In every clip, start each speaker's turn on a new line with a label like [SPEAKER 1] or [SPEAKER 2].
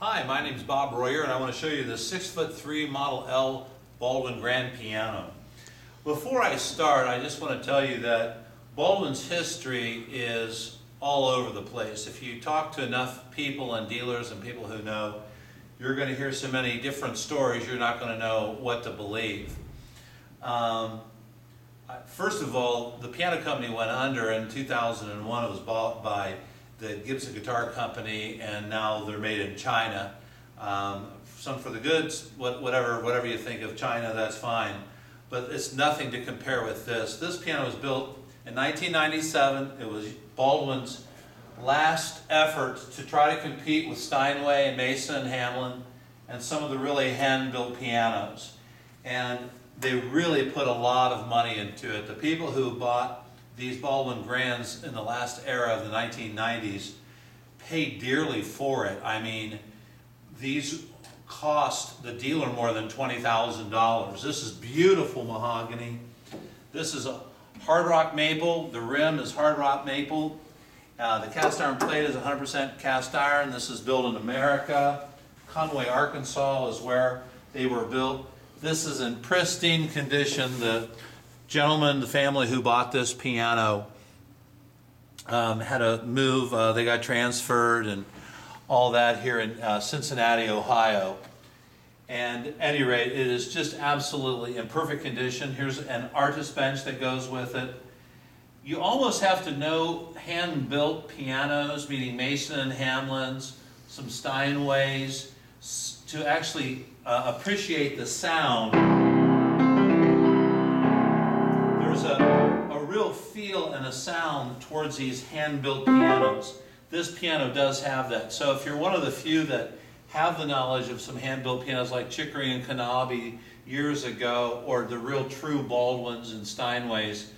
[SPEAKER 1] Hi, my name is Bob Royer, and I want to show you the six foot three Model L Baldwin grand piano. Before I start, I just want to tell you that Baldwin's history is all over the place. If you talk to enough people and dealers and people who know, you're going to hear so many different stories, you're not going to know what to believe. Um, First of all, the piano company went under in 2001. It was bought by the Gibson Guitar Company, and now they're made in China. Um, Some for the goods, what- whatever, whatever you think of China, that's fine. But it's nothing to compare with this. This piano was built in 1997. It was Baldwin's last effort to try to compete with Steinway and Mason and Hamlin and some of the really hand-built pianos. And they really put a lot of money into it. The people who bought these Baldwin Grands in the last era of the 1990s paid dearly for it. I mean, these cost the dealer more than $20,000. This is beautiful mahogany. This is a hard rock maple. The rim is hard rock maple. Uh, the cast iron plate is 100% cast iron. This is built in America. Conway, Arkansas is where they were built. This is in pristine condition. The gentleman, the family who bought this piano, um, had to move. Uh, they got transferred and all that here in uh, Cincinnati, Ohio. And at any rate, it is just absolutely in perfect condition. Here's an artist bench that goes with it. You almost have to know hand-built pianos, meaning Mason and Hamlins, some Steinways, to actually uh, appreciate the sound. There's a, a real feel and a sound towards these hand-built pianos. This piano does have that. So if you're one of the few that have the knowledge of some hand-built pianos like Chickering and Knabe years ago, or the real true Baldwins and Steinways,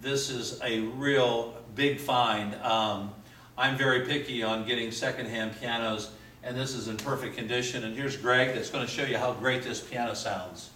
[SPEAKER 1] this is a real big find. Um, I'm very picky on getting secondhand pianos, and this is in perfect condition. And here's Greg that's going to show you how great this piano sounds.